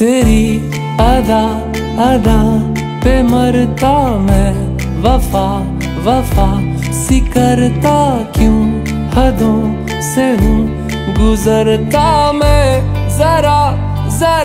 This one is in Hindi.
तेरी अदा अदा, पे मरता मैं, वफा वफा। सी करता क्यों हदों से हूँ, गुजरता मैं?